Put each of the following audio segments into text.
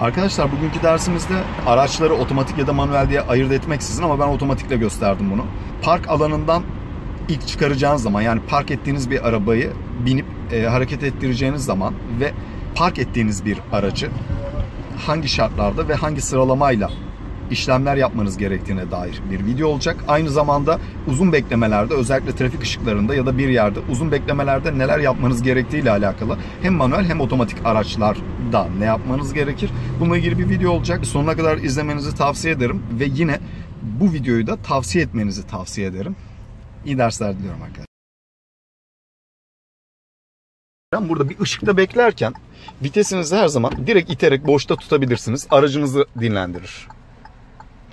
Arkadaşlar bugünkü dersimizde araçları otomatik ya da manuel diye ayırt etmeksizin ama ben otomatikle gösterdim bunu. Park alanından ilk çıkaracağınız zaman yani park ettiğiniz bir arabayı binip e, hareket ettireceğiniz zaman ve park ettiğiniz bir aracı hangi şartlarda ve hangi sıralamayla işlemler yapmanız gerektiğine dair bir video olacak. Aynı zamanda uzun beklemelerde özellikle trafik ışıklarında ya da bir yerde uzun beklemelerde neler yapmanız gerektiği ile alakalı hem manuel hem otomatik araçlarda ne yapmanız gerekir? Bununla ilgili bir video olacak. Sonuna kadar izlemenizi tavsiye ederim ve yine bu videoyu da tavsiye etmenizi tavsiye ederim. İyi dersler diliyorum arkadaşlar. Ben burada bir ışıkta beklerken vitesinizi her zaman direkt iterek boşta tutabilirsiniz. Aracınızı dinlendirir.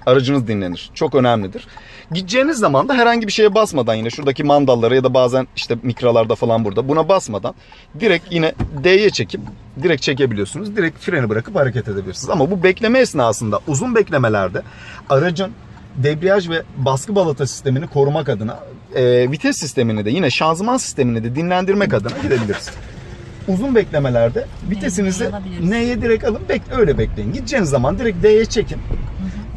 Aracınız dinlenir. Çok önemlidir. Gideceğiniz zaman da herhangi bir şeye basmadan yine şuradaki mandallara ya da bazen işte mikralarda falan burada buna basmadan direkt yine D'ye çekip direkt çekebiliyorsunuz. Direkt freni bırakıp hareket edebilirsiniz. Ama bu bekleme esnasında uzun beklemelerde aracın debriyaj ve baskı balata sistemini korumak adına e, vites sistemini de yine şanzıman sistemini de dinlendirmek adına gidebiliriz. Uzun beklemelerde vitesinizi N'ye direkt alın bek öyle bekleyin. Gideceğiniz zaman direkt D'ye çekin.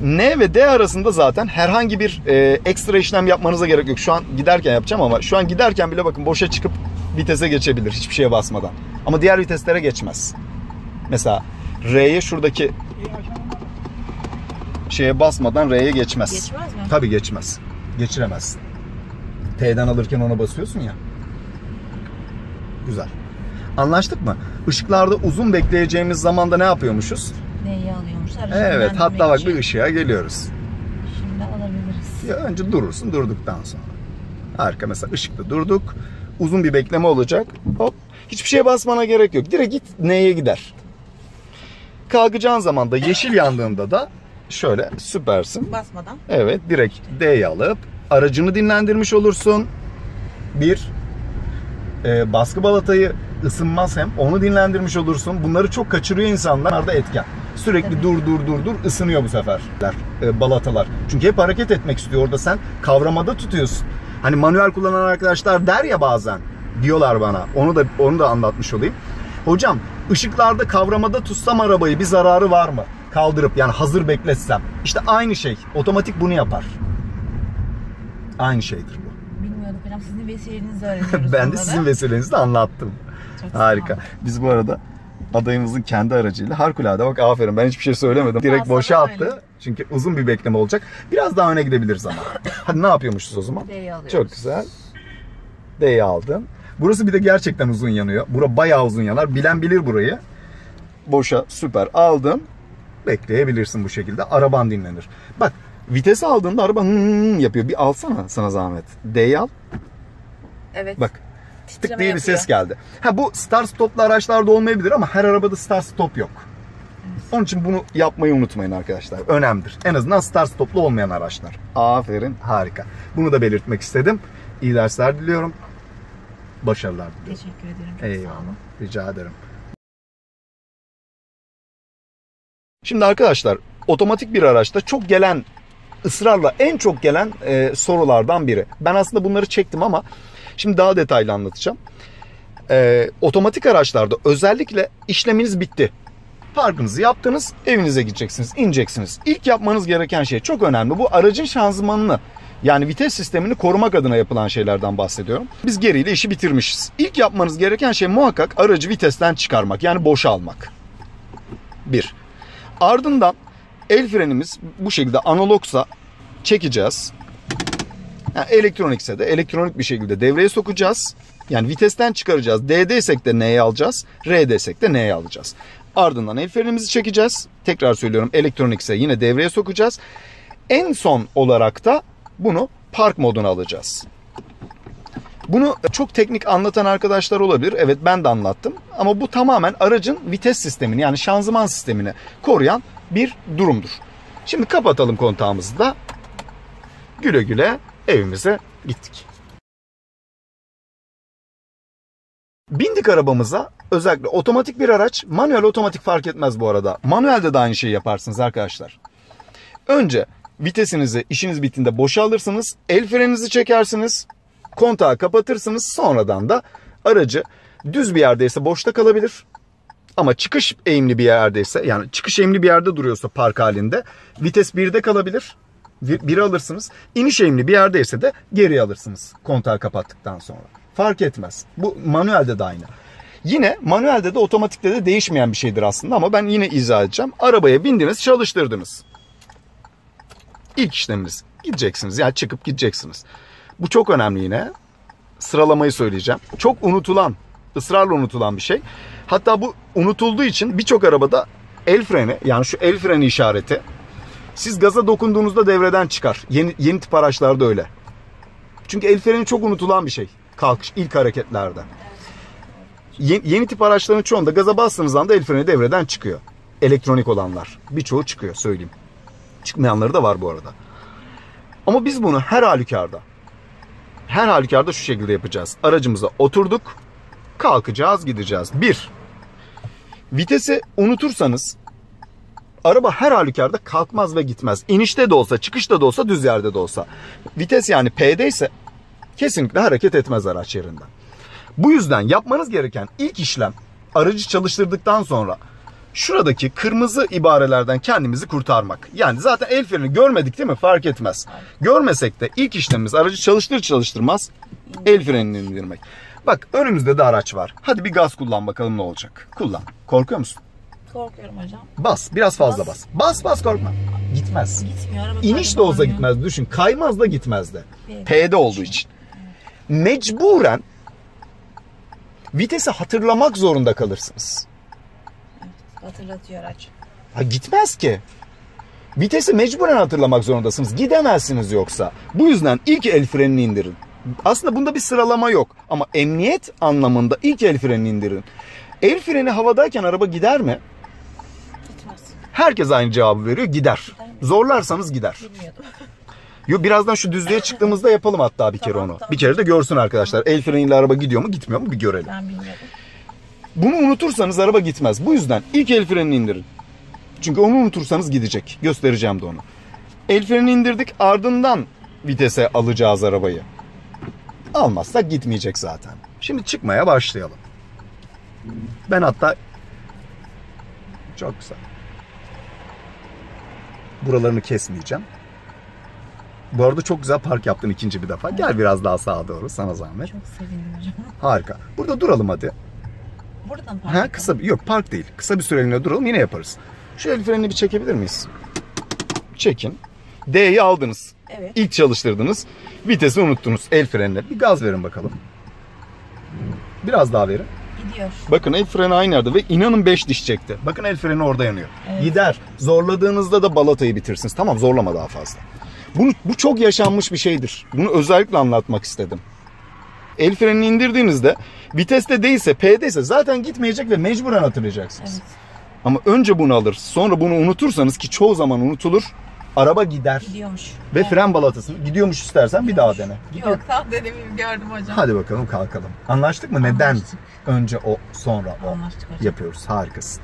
N ve D arasında zaten herhangi bir e, ekstra işlem yapmanıza gerek yok. Şu an giderken yapacağım ama şu an giderken bile bakın boşa çıkıp vitese geçebilir hiçbir şeye basmadan. Ama diğer viteslere geçmez. Mesela R'ye şuradaki şeye basmadan R'ye geçmez. Geçmez mi? Tabii geçmez. Geçiremezsin. T'den alırken ona basıyorsun ya. Güzel. Anlaştık mı? Işıklarda uzun bekleyeceğimiz zamanda ne yapıyormuşuz? Neyi alıyormuş? Evet, hatta bak için. bir ışığa geliyoruz. Şimdi alabiliriz. Ya önce durursun durduktan sonra. Harika mesela ışıkta durduk. Uzun bir bekleme olacak. Hop. Hiçbir şeye basmana gerek yok. Direkt git neye gider. Kalkacağın zaman da yeşil yandığında da şöyle süpersin. Basmadan. Evet direkt D'yi alıp aracını dinlendirmiş olursun. Bir, e, baskı balatayı ısınmaz hem onu dinlendirmiş olursun. Bunları çok kaçırıyor insanlar. Da etken. Sürekli dur dur dur dur ısınıyor bu sefer e, balatalar. Çünkü hep hareket etmek istiyor. Orada sen kavramada tutuyorsun. Hani manuel kullanan arkadaşlar der ya bazen diyorlar bana. Onu da onu da anlatmış olayım. Hocam ışıklarda kavramada tutsam arabayı bir zararı var mı? Kaldırıp yani hazır bekletsem. İşte aynı şey. Otomatik bunu yapar. Aynı şeydir bu. Bilmiyorduk hocam. Sizin vesilenizle öğreniyoruz ben de sizin vesilenizle anlattım. Çok Harika. Biz bu arada adayımızın kendi aracıyla harikulade bak aferin ben hiçbir şey söylemedim. Direkt Aslında boşa öyle. attı. Çünkü uzun bir bekleme olacak. Biraz daha öne gidebiliriz ama. Hadi ne yapıyormuşuz o zaman? D'yi alıyoruz. Çok güzel. D'yi aldın. Burası bir de gerçekten uzun yanıyor. Bura bayağı uzun yanar. Bilen bilir burayı. Boşa süper aldın. Bekleyebilirsin bu şekilde. Araban dinlenir. Bak vitesi aldığında araba hımm yapıyor. Bir alsana sana zahmet. D'yi al. Evet. Bak Titreme diye bir ses geldi. Ha bu start stoplu araçlarda olmayabilir ama her arabada start stop yok. Onun için bunu yapmayı unutmayın arkadaşlar. Önemlidir. En azından start stoplu olmayan araçlar. Aferin. Harika. Bunu da belirtmek istedim. İyi dersler diliyorum. Başarılar diliyorum. Teşekkür ederim. Çok Eyvallah. Rica ederim. Şimdi arkadaşlar otomatik bir araçta çok gelen ısrarla en çok gelen e, sorulardan biri. Ben aslında bunları çektim ama şimdi daha detaylı anlatacağım. E, otomatik araçlarda özellikle işleminiz bitti. Parkınızı yaptınız, evinize gideceksiniz, ineceksiniz. İlk yapmanız gereken şey çok önemli. Bu aracın şanzımanını yani vites sistemini korumak adına yapılan şeylerden bahsediyorum. Biz geriyle işi bitirmişiz. İlk yapmanız gereken şey muhakkak aracı vitesten çıkarmak. Yani boşa almak. Bir. Ardından el frenimiz bu şekilde analogsa çekeceğiz. Yani elektronikse de elektronik bir şekilde devreye sokacağız. Yani vitesten çıkaracağız. D desek de N'ye alacağız. R desek de N'ye alacağız. Ardından el frenimizi çekeceğiz. Tekrar söylüyorum elektronikse yine devreye sokacağız. En son olarak da bunu park moduna alacağız. Bunu çok teknik anlatan arkadaşlar olabilir. Evet ben de anlattım. Ama bu tamamen aracın vites sistemini yani şanzıman sistemini koruyan bir durumdur. Şimdi kapatalım kontağımızı da. Güle güle evimize gittik. Bindik arabamıza özellikle otomatik bir araç manuel otomatik fark etmez bu arada. Manuelde de aynı şeyi yaparsınız arkadaşlar. Önce vitesinizi işiniz bittiğinde boşa alırsınız. El freninizi çekersiniz. Kontağı kapatırsınız. Sonradan da aracı düz bir yerdeyse boşta kalabilir. Ama çıkış eğimli bir yerdeyse yani çıkış eğimli bir yerde duruyorsa park halinde vites 1'de kalabilir. 1'i alırsınız. İniş eğimli bir yerdeyse de geri alırsınız kontağı kapattıktan sonra. Fark etmez. Bu manuelde de aynı. Yine manuelde de otomatikte de değişmeyen bir şeydir aslında ama ben yine izah edeceğim. Arabaya bindiniz çalıştırdınız. İlk işleminiz. Gideceksiniz yani çıkıp gideceksiniz. Bu çok önemli yine. Sıralamayı söyleyeceğim. Çok unutulan, ısrarla unutulan bir şey. Hatta bu unutulduğu için birçok arabada el freni yani şu el freni işareti siz gaza dokunduğunuzda devreden çıkar. Yeni, yeni tip araçlarda öyle. Çünkü el freni çok unutulan bir şey. Kalkış ilk hareketlerde. Yeni, yeni tip araçların çoğunda gaza bastığınız anda el freni devreden çıkıyor. Elektronik olanlar. Birçoğu çıkıyor söyleyeyim. Çıkmayanları da var bu arada. Ama biz bunu her halükarda her halükarda şu şekilde yapacağız. Aracımıza oturduk. Kalkacağız gideceğiz. Bir. Vitesi unutursanız araba her halükarda kalkmaz ve gitmez. İnişte de olsa, çıkışta da olsa, düz yerde de olsa. Vites yani P'de ise kesinlikle hareket etmez araç yerinden. Bu yüzden yapmanız gereken ilk işlem aracı çalıştırdıktan sonra şuradaki kırmızı ibarelerden kendimizi kurtarmak. Yani zaten el freni görmedik değil mi? Fark etmez. Görmesek de ilk işlemimiz aracı çalıştır çalıştırmaz el frenini indirmek. Bak önümüzde de araç var. Hadi bir gaz kullan bakalım ne olacak. Kullan. Korkuyor musun? Korkuyorum hocam. Bas. Biraz fazla bas. Bas. Bas korkma. Gitmez. Gitmiyor. Araba İniş de olsa gitmez. Düşün. Kaymaz da gitmez de. Evet. P'de olduğu için. Mecburen vitesi hatırlamak zorunda kalırsınız. Hatırlatıyor araç. Ha gitmez ki. Vitesi mecburen hatırlamak zorundasınız. Gidemezsiniz yoksa. Bu yüzden ilk el frenini indirin. Aslında bunda bir sıralama yok. Ama emniyet anlamında ilk el frenini indirin. El freni havadayken araba gider mi? Herkes aynı cevabı veriyor. Gider. Zorlarsanız gider. Bilmiyordum. Yo birazdan şu düzlüğe çıktığımızda yapalım hatta bir kere Tamam, onu. tamam. Bir kere de görsün arkadaşlar. El freniyle araba gidiyor mu gitmiyor mu bir görelim. Ben bilmiyordum. Bunu unutursanız araba gitmez. Bu yüzden ilk el frenini indirin. Çünkü onu unutursanız gidecek. Göstereceğim de onu. El frenini indirdik ardından vitese alacağız arabayı. Almazsak gitmeyecek zaten. Şimdi çıkmaya başlayalım. Ben hatta çok güzel. Buralarını kesmeyeceğim. Bu arada çok güzel park yaptın ikinci bir defa. Gel biraz daha sağa doğru sana zahmet. Çok sevindim hocam. Harika. Burada duralım hadi. Buradan park Ha kısa bir yok park değil. Kısa bir süreliğine duralım yine yaparız. Şu el frenini bir çekebilir miyiz? Çekin. D'yi aldınız. Evet. İlk çalıştırdınız. Vitesi unuttunuz el frenine. Bir gaz verin bakalım. Biraz daha verin. Gidiyor. Bakın el freni aynı yerde ve inanın 5 diş çekti. Bakın el freni orada yanıyor. Evet. Gider. Zorladığınızda da balatayı bitirsiniz. Tamam zorlama daha fazla. Bunu, bu çok yaşanmış bir şeydir. Bunu özellikle anlatmak istedim. El frenini indirdiğinizde viteste değilse P'deyse zaten gitmeyecek ve mecburen hatırlayacaksınız. Evet. Ama önce bunu alır sonra bunu unutursanız ki çoğu zaman unutulur. Araba gider. Gidiyormuş. Ve Evet. fren balatasını gidiyormuş istersen bir daha dene. Gidiyor. Yok tam dediğimi gördüm hocam. Hadi bakalım kalkalım. Anlaştık mı? Neden Anlaştık. Önce o sonra o Anlaştık hocam. yapıyoruz. Harikasın.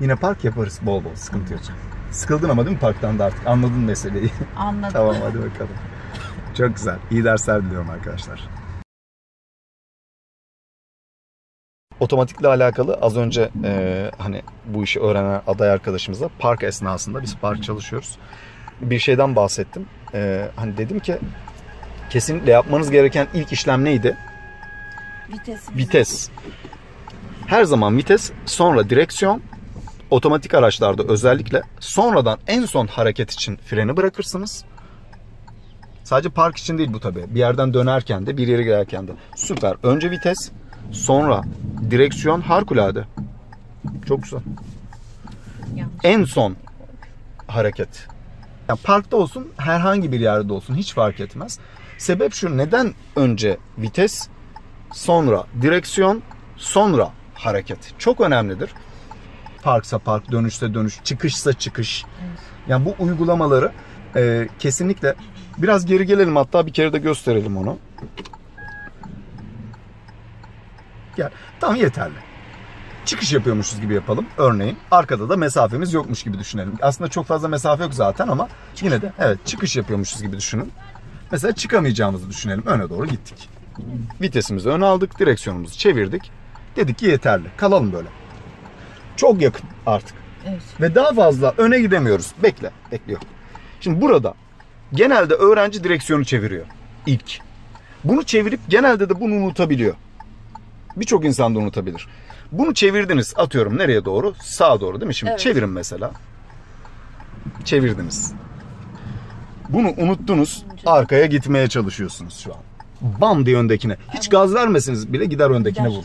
Yine park yaparız bol bol. Sıkıntı yok. Sıkıldın ama değil mi parktan da artık? Anladın meseleyi. Anladım. tamam hadi bakalım. Çok güzel. İyi dersler diliyorum arkadaşlar. Otomatikle alakalı az önce e, hani bu işi öğrenen aday arkadaşımızla park esnasında biz park çalışıyoruz. Bir şeyden bahsettim. E, hani dedim ki kesinlikle yapmanız gereken ilk işlem neydi? Vites. Vites. Her zaman vites, sonra direksiyon. Otomatik araçlarda özellikle sonradan en son hareket için freni bırakırsınız. Sadece park için değil bu tabi. Bir yerden dönerken de bir yere giderken de. Süper. Önce vites, sonra direksiyon harikulade. Çok güzel. Yanlış. En son hareket. Yani parkta olsun, herhangi bir yerde olsun hiç fark etmez. Sebep şu neden önce vites, sonra direksiyon, sonra hareket. Çok önemlidir. Parksa park, dönüşse dönüş, çıkışsa çıkış. Yani bu uygulamaları e, kesinlikle biraz geri gelelim hatta bir kere de gösterelim onu. Gel. Tamam yeterli. Çıkış yapıyormuşuz gibi yapalım. Örneğin arkada da mesafemiz yokmuş gibi düşünelim. Aslında çok fazla mesafe yok zaten ama yine de evet çıkış yapıyormuşuz gibi düşünün. Mesela çıkamayacağımızı düşünelim. Öne doğru gittik. Vitesimizi öne aldık, direksiyonumuzu çevirdik. Dedik ki yeterli. Kalalım böyle. Çok yakın artık. Evet. Ve daha fazla öne gidemiyoruz. Bekle, bekliyor. Şimdi burada genelde öğrenci direksiyonu çeviriyor ilk. Bunu çevirip genelde de bunu unutabiliyor. Birçok insan da unutabilir. Bunu çevirdiniz atıyorum nereye doğru? Sağa doğru değil mi? Şimdi Evet. çevirin mesela. Çevirdiniz. Bunu unuttunuz. Arkaya gitmeye çalışıyorsunuz şu an. Bam diye öndekine. Hiç gaz vermeseniz bile gider öndekine vurur.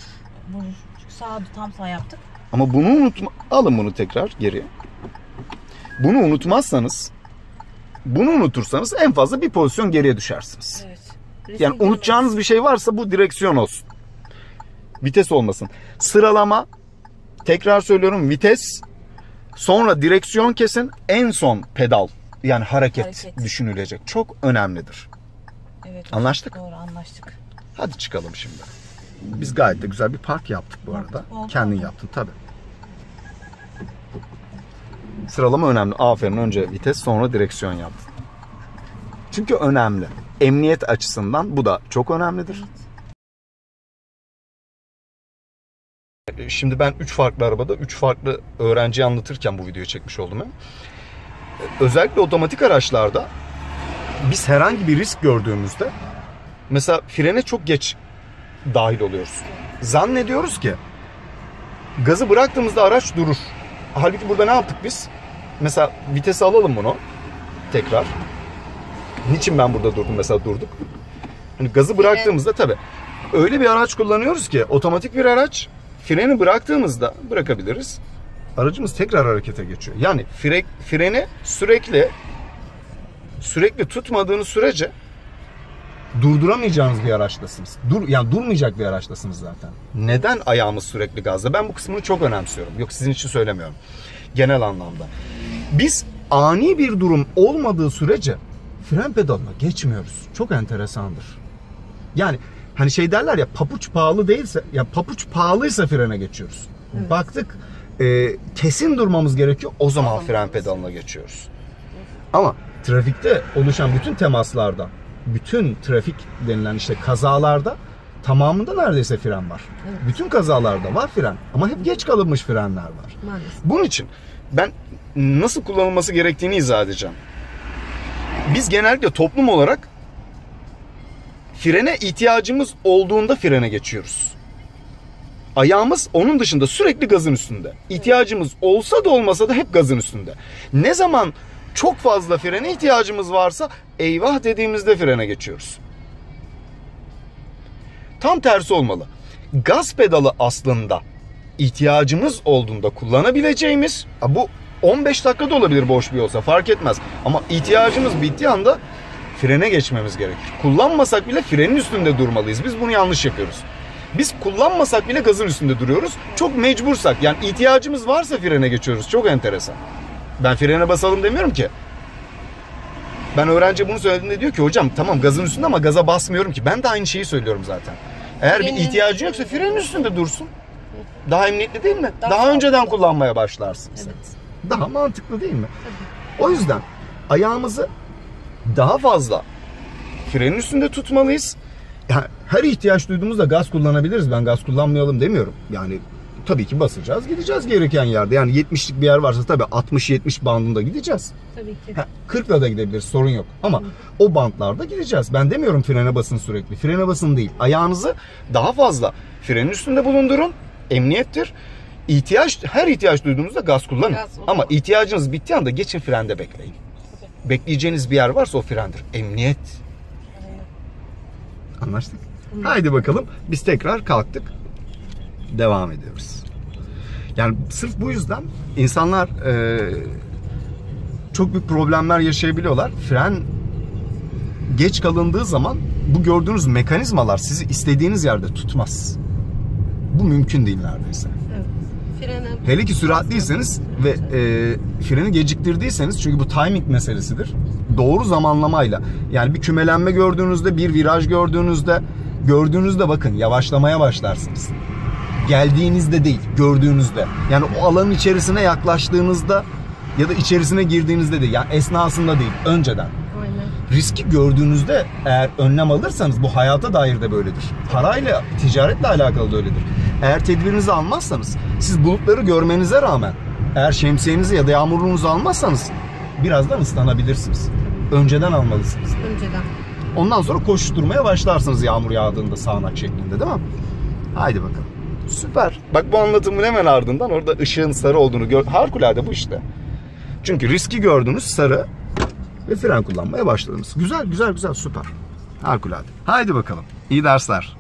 Vurur. Çünkü sağ tam sağ yaptık. Ama bunu unutma. Alın bunu tekrar geriye. Bunu unutmazsanız bunu unutursanız en fazla bir pozisyon geriye düşersiniz. Evet. Yani unutacağınız bir şey varsa bu direksiyon olsun. Vites olmasın. Sıralama tekrar söylüyorum vites sonra direksiyon kesin en son pedal yani hareket, Hareket. düşünülecek. Çok önemlidir. Evet. Anlaştık. Doğru anlaştık. Hadi çıkalım şimdi. Biz gayet de güzel bir park yaptık bu arada. Oldu Kendin yaptın tabii. Sıralama önemli. Aferin önce vites sonra direksiyon yaptın. Çünkü önemli. Emniyet açısından bu da çok önemlidir. Şimdi ben 3 farklı arabada 3 farklı öğrenciye anlatırken bu videoyu çekmiş oldum. hem. Özellikle otomatik araçlarda biz herhangi bir risk gördüğümüzde mesela frene çok geç dahil oluyoruz. Zannediyoruz ki gazı bıraktığımızda araç durur. Halbuki burada ne yaptık biz? Mesela vitesi alalım bunu tekrar. Niçin ben burada durdum mesela durduk? Hani gazı bıraktığımızda tabii öyle bir araç kullanıyoruz ki otomatik bir araç freni bıraktığımızda bırakabiliriz. Aracımız tekrar harekete geçiyor. Yani fre, freni sürekli sürekli tutmadığınız sürece durduramayacağınız bir araçtasınız. Dur yani durmayacak bir araçtasınız zaten. Neden ayağımız sürekli gazda? Ben bu kısmını çok önemsiyorum. Yok sizin için söylemiyorum. Genel anlamda. Biz ani bir durum olmadığı sürece fren pedalına geçmiyoruz. Çok enteresandır. Yani hani şey derler ya papuç pahalı değilse ya papuç pahalıysa frene geçiyoruz. Baktık e, kesin durmamız gerekiyor o zaman zaman fren pedalına geçiyoruz. Ama trafikte oluşan bütün temaslarda, bütün trafik denilen işte kazalarda tamamında neredeyse fren var. Bütün kazalarda var fren ama hep geç kalınmış frenler var. Maalesef. Bunun için ben nasıl kullanılması gerektiğini izah edeceğim. Biz genellikle toplum olarak frene ihtiyacımız olduğunda frene geçiyoruz. Ayağımız onun dışında sürekli gazın üstünde. İhtiyacımız olsa da olmasa da hep gazın üstünde. Ne zaman çok fazla frene ihtiyacımız varsa eyvah dediğimizde frene geçiyoruz. Tam tersi olmalı. Gaz pedalı aslında ihtiyacımız olduğunda kullanabileceğimiz bu 15 dakikada olabilir boş bir olsa fark etmez. Ama ihtiyacımız bittiği anda frene geçmemiz gerekir. Kullanmasak bile frenin üstünde durmalıyız. Biz bunu yanlış yapıyoruz. Biz kullanmasak bile gazın üstünde duruyoruz. Çok mecbursak yani ihtiyacımız varsa frene geçiyoruz. Çok enteresan. Ben frene basalım demiyorum ki. Ben öğrenci bunu söylediğinde diyor ki hocam tamam gazın üstünde ama gaza basmıyorum ki. Ben de aynı şeyi söylüyorum zaten. Eğer bir ihtiyacın yoksa frenin üstünde dursun. Daha emniyetli değil mi? Daha Daha, önceden kullanmaya başlarsın sen. Evet. Daha mantıklı değil mi? O yüzden ayağımızı daha fazla frenin üstünde tutmalıyız. Yani her ihtiyaç duyduğumuzda gaz kullanabiliriz. Ben gaz kullanmayalım demiyorum. Yani tabii ki basacağız, gideceğiz gereken yerde. Yani 70'lik bir yer varsa tabii 60-70 bandında gideceğiz. Tabii ki. Ha, 40'la da gidebiliriz sorun yok. Ama o bantlarda gideceğiz. Ben demiyorum frene basın sürekli. Frene basın değil. Ayağınızı daha fazla frenin üstünde bulundurun. Emniyettir. İhtiyaç, her ihtiyaç duyduğunuzda gaz kullanın. Gaz, Ama ihtiyacınız bittiği anda geçin frende bekleyin. Bekleyeceğiniz bir yer varsa o frendir. Emniyet. Anlaştık. Haydi bakalım. Biz tekrar kalktık. Devam ediyoruz. Yani sırf bu yüzden insanlar e, çok büyük problemler yaşayabiliyorlar. Fren geç kalındığı zaman bu gördüğünüz mekanizmalar sizi istediğiniz yerde tutmaz. Bu mümkün değil neredeyse. Evet. Frene Hele ki süratliyseniz ve e, freni geciktirdiyseniz çünkü bu timing meselesidir. Doğru zamanlamayla yani bir kümelenme gördüğünüzde bir viraj gördüğünüzde gördüğünüzde bakın yavaşlamaya başlarsınız. Geldiğinizde değil gördüğünüzde yani o alanın içerisine yaklaştığınızda ya da içerisine girdiğinizde değil yani esnasında değil önceden. Aynen. Riski gördüğünüzde eğer önlem alırsanız bu hayata dair de böyledir. Parayla, ticaretle alakalı da öyledir. Eğer tedbirinizi almazsanız siz bulutları görmenize rağmen eğer şemsiyenizi ya da yağmurluğunuzu almazsanız birazdan ıslanabilirsiniz. Önceden almalısınız. Önceden. Ondan sonra koşturmaya başlarsınız yağmur yağdığında sağanak şeklinde değil mi? Haydi bakalım. Süper. Bak bu anlatımın hemen ardından orada ışığın sarı olduğunu gör. Harikulade bu işte. Çünkü riski gördünüz sarı ve fren kullanmaya başladınız. Güzel güzel güzel süper. Harikulade. Haydi bakalım. İyi dersler.